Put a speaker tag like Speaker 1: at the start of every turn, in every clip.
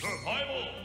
Speaker 1: Survival!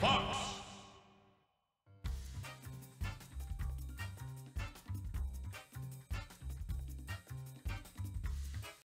Speaker 1: Fox.